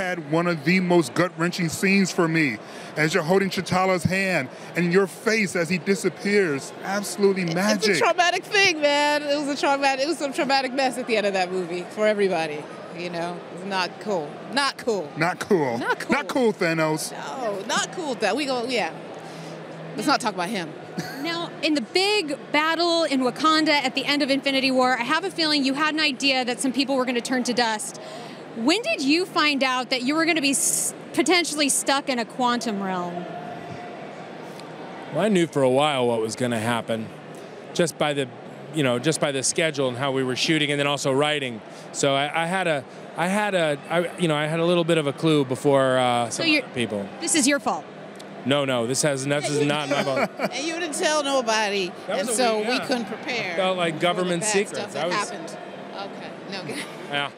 had one of the most gut wrenching scenes for me as you're holding T'Challa's hand and your face as he disappears. Absolutely magic. It's a traumatic thing, man. It was a traumatic. It was some traumatic mess at the end of that movie for everybody. You know, it's not cool. Not cool. Not cool. Not cool. Not cool, Thanos. No, not cool. That we go. Yeah. Let's not talk about him. Now, in the big battle in Wakanda at the end of Infinity War, I have a feeling you had an idea that some people were going to turn to dust. When did you find out that you were going to be potentially stuck in a quantum realm? Well, I knew for a while what was going to happen, just by the, you know, just by the schedule and how we were shooting, and then also writing. So I, I had a, I had a, I, you know, I had a little bit of a clue before uh, some you're- people. This is your fault. No, no, this has this is not my fault. and you didn't tell nobody, and was a so we couldn't prepare. Felt like government bad secrets. Stuff that was- happened. Okay. No. Yeah.